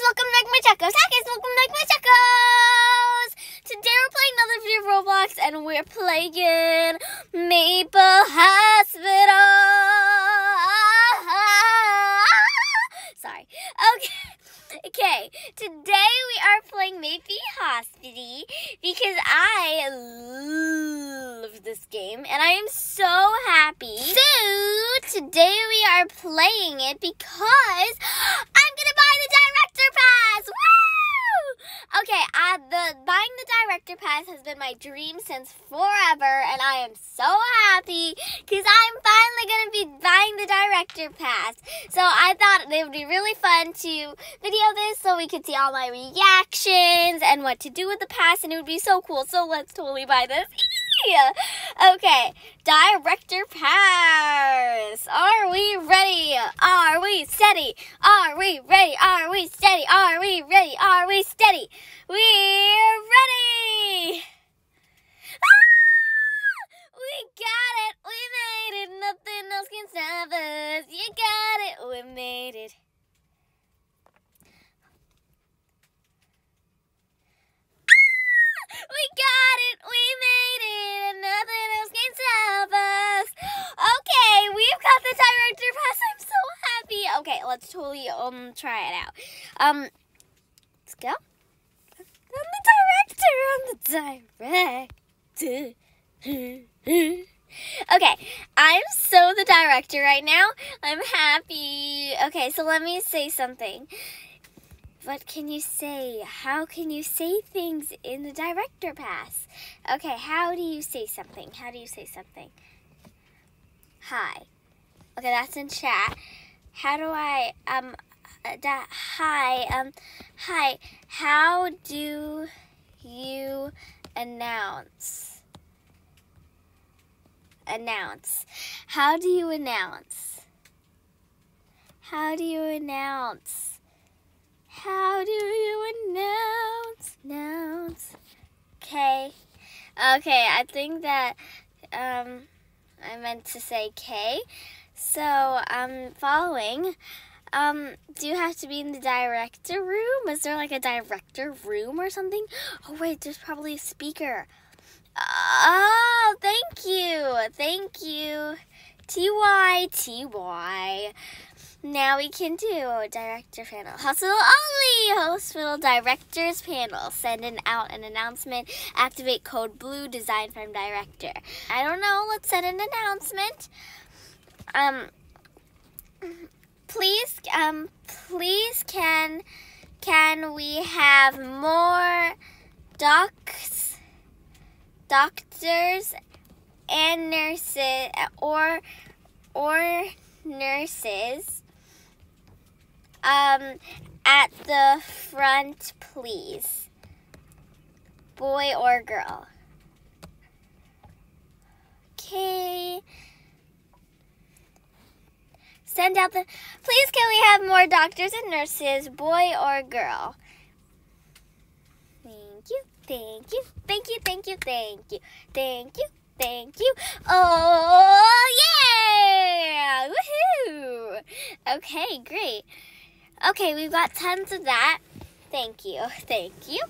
guys, welcome back my Chuckos. Hi guys, welcome back my Chuckos. Today we're playing another video of Roblox and we're playing Maple Hospital. Sorry. Okay. Okay. Today we are playing Maple Hospital because I love this game and I am so happy. So today we are playing it because I'm gonna buy the pass. Woo! Okay, uh, the buying the director pass has been my dream since forever, and I am so happy because I'm finally gonna be buying the director pass. So I thought it would be really fun to video this so we could see all my reactions and what to do with the pass, and it would be so cool. So let's totally buy this. Okay, director pass. Are we ready? Are we steady? Are we ready? Are we steady? Are we ready? Are we steady? We're ready. Ah! We got it. We made it. Nothing else can stop us. You got it. We made it. Ah! We got it. We made it. And nothing else can stop us. Okay, we've got the director pass. I'm so happy. Okay, let's totally um try it out. Um, let's go. I'm the director. I'm the director. okay, I'm so the director right now. I'm happy. Okay, so let me say something. What can you say? How can you say things in the director pass? Okay, how do you say something? How do you say something? Hi. Okay, that's in chat. How do I um uh, that hi um hi how do you announce? Announce. How do you announce? How do you announce? How do you announce? Announce. Okay. Okay i think that um i meant to say k so i'm following um, do you have to be in the director room? Is there like a director room or something? Oh wait, there's probably a speaker. Oh, thank you. Thank you. T-Y, T-Y. Now we can do director panel. Hospital only! Hospital directors panel. Send an out an announcement. Activate code blue. Design from director. I don't know. Let's send an announcement. Um, please um please can can we have more docs doctors and nurses or or nurses um at the front please boy or girl okay Send out the. Please, can we have more doctors and nurses, boy or girl? Thank you, thank you, thank you, thank you, thank you, thank you, thank you. Oh, yeah! Woohoo! Okay, great. Okay, we've got tons of that. Thank you, thank you.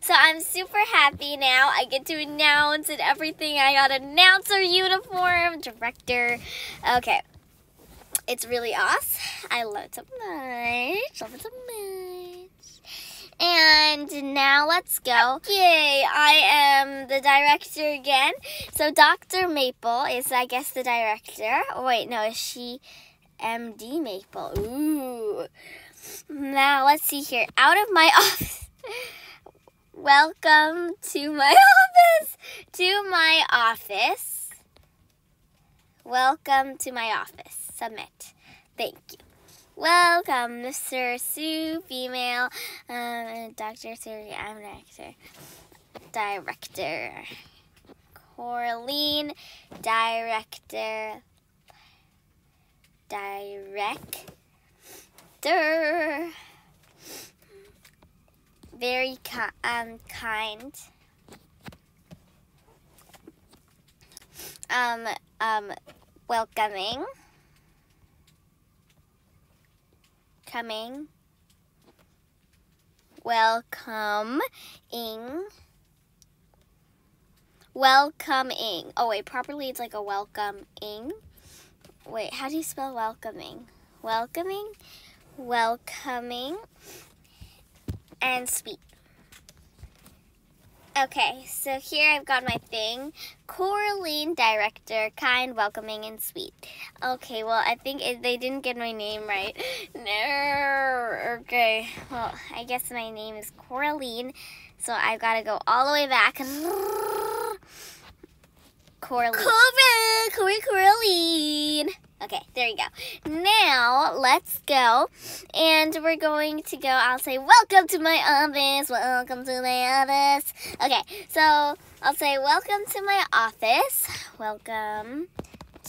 So I'm super happy now. I get to announce and everything. I got announcer uniform, director. Okay it's really awesome. I love it so much. Love it so much. And now let's go. Yay, I am the director again. So Dr. Maple is, I guess, the director. Oh, wait, no, is she MD Maple? Ooh. Now, let's see here. Out of my office. Welcome to my office. To my office. Welcome to my office submit. Thank you. Welcome, Mr. Sue, female, um, Dr. Siri, I'm an actor. Director. Corleen, director. Very ki um, kind. Um, um, welcoming. coming, welcoming, welcoming. Oh wait, properly it's like a welcoming. Wait, how do you spell welcoming? Welcoming, welcoming, and sweet. Okay, so here I've got my thing. Coraline, director, kind, welcoming, and sweet. Okay, well, I think it, they didn't get my name right. No. Okay, well, I guess my name is Coraline, so I've got to go all the way back. Coraline. Coraline, Coraline. Okay, there you go. Now, let's go. And we're going to go. I'll say, Welcome to my office. Welcome to my office. Okay, so I'll say, Welcome to my office. Welcome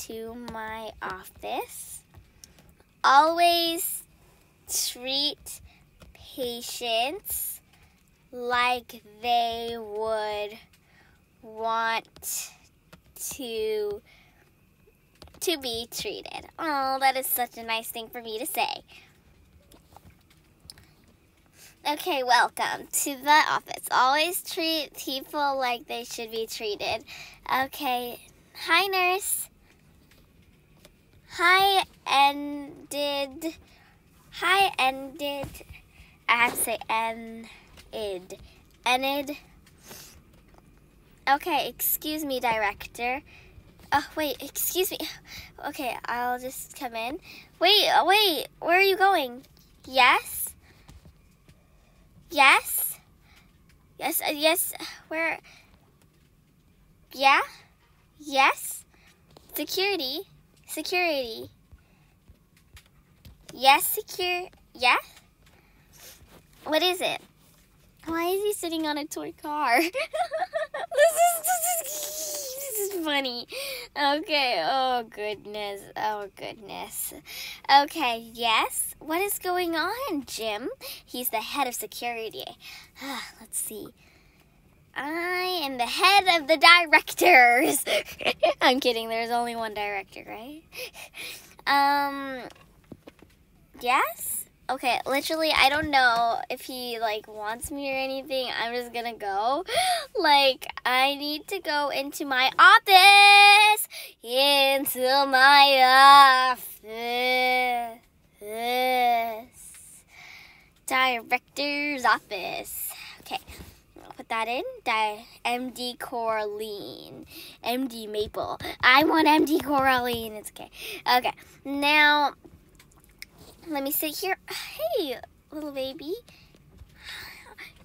to my office. Always treat patients like they would want to to be treated. Oh, that is such a nice thing for me to say. Okay, welcome to the office. Always treat people like they should be treated. Okay, hi, nurse. Hi, ended. Hi, ended. I have to say ended. Ended. Okay, excuse me, director. Oh, wait, excuse me. Okay, I'll just come in. Wait, uh, wait, where are you going? Yes? Yes? Yes, uh, yes, where? Yeah? Yes? Security? Security? Yes, secure, yeah? What is it? Why is he sitting on a toy car? this is, this is this is funny. Okay. Oh, goodness. Oh, goodness. Okay. Yes. What is going on, Jim? He's the head of security. Let's see. I am the head of the directors. I'm kidding. There's only one director, right? Um, yes? Okay, literally, I don't know if he like wants me or anything. I'm just gonna go. Like, I need to go into my office. Into my office. Director's office. Okay. Put that in. Di- MD Coraline. MD Maple. I want MD Coraline. It's okay. Okay. Now, let me sit here. Hey, little baby.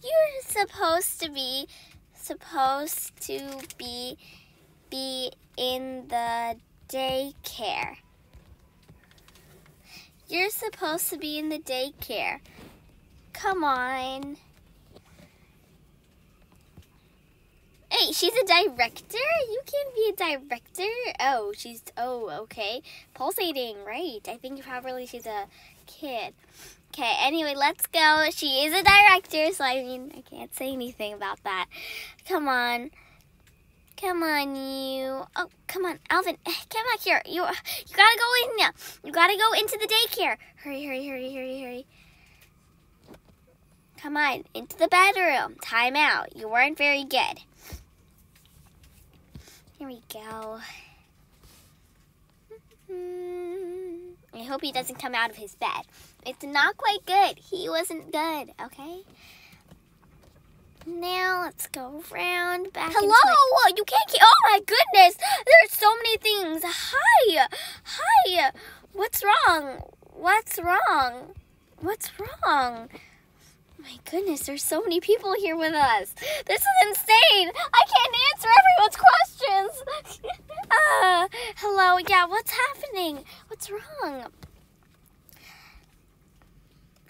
You're supposed to be supposed to be be in the daycare. You're supposed to be in the daycare. Come on. She's a director? You can't be a director. Oh, she's, oh, okay. Pulsating, right. I think probably she's a kid. Okay, anyway, let's go. She is a director, so I mean, I can't say anything about that. Come on. Come on, you. Oh, come on, Alvin. Come back here. You, you gotta go in now. You gotta go into the daycare. Hurry, hurry, hurry, hurry, hurry. Come on, into the bedroom. Time out. You weren't very good. Here we go. Mm-hmm. I hope he doesn't come out of his bed. It's not quite good. He wasn't good, okay? Now let's go around back. Hello, my... you can't keep. Oh my goodness, there's so many things. Hi, hi. What's wrong? What's wrong? What's wrong? my goodness, there's so many people here with us. This is insane. I can't answer everyone's uh, hello, yeah, what's happening? What's wrong?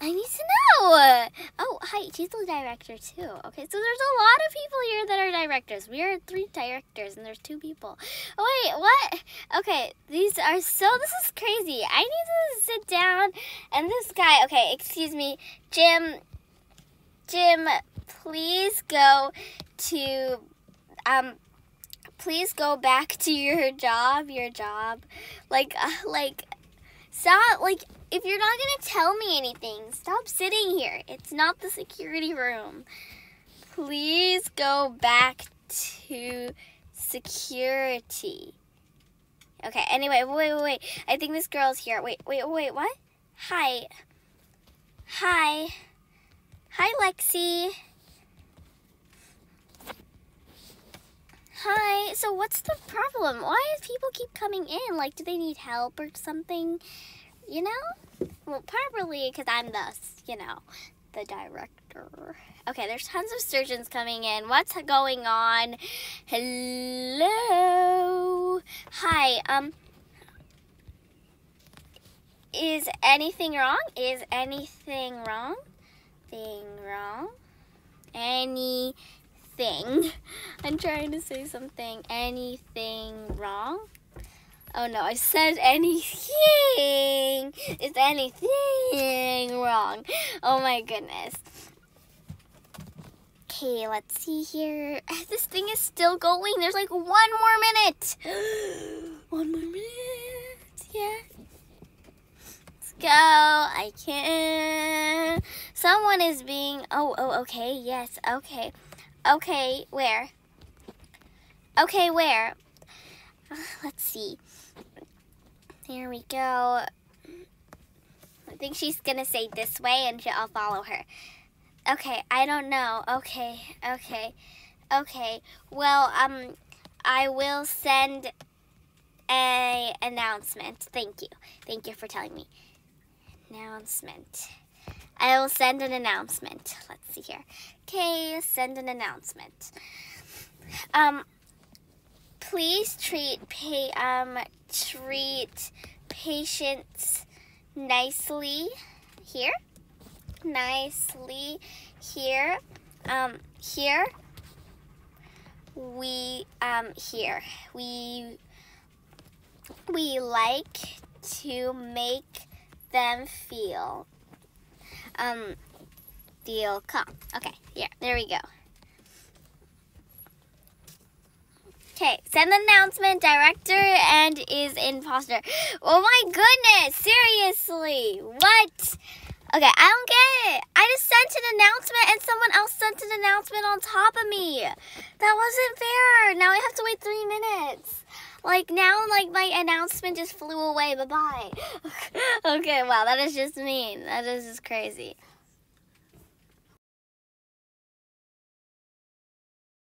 I need to know. Oh, hi, she's the director too. Okay, so there's a lot of people here that are directors. We are three directors and there's two people. Oh, wait, what? Okay, these are so, this is crazy. I need to sit down and this guy, okay, excuse me, Jim, Jim, please go to um please go back to your job, your job. Like uh, like Stop, like, if you're not gonna tell me anything, stop sitting here. It's not the security room. Please go back to security. Okay, anyway, wait, wait, wait. I think this girl's here. Wait, wait, wait, what? Hi. Hi. Hi, Lexi. Hi. So what's the problem? Why do people keep coming in? Like, do they need help or something? You know? Well, probably because I'm the, you know, the director. Okay, there's tons of surgeons coming in. What's going on? Hello. Hi. Um. Is anything wrong? Is anything wrong? Thing wrong? Anything? I'm trying to say something. Anything wrong? Oh no, I said anything. Is anything wrong? Oh my goodness. Okay, let's see here. This thing is still going. There's like one more minute. one more minute. Yeah. Let's go. I can. Someone is being. Oh, oh, okay. Yes. Okay. Okay. Where? Okay, where? Uh, let's see. There we go. I think she's gonna say this way and I'll follow her. Okay, I don't know. Okay, okay, okay. Well, um, I will send a announcement. Thank you. Thank you for telling me. Announcement. I will send an announcement. Let's see here. Okay, send an announcement. Um, please treat pay um treat patients nicely here nicely here. Um, here. We, um, here. We, we like to make them feel, um, deal calm. Okay, yeah, there we go. Okay, send the announcement, director and is imposter. Oh my goodness, seriously, what? Okay, I don't get it. I just sent an announcement and someone else sent an announcement on top of me. That wasn't fair. Now I have to wait three minutes. Like now, like my announcement just flew away. Bye bye. okay, wow, that is just mean. That is just crazy.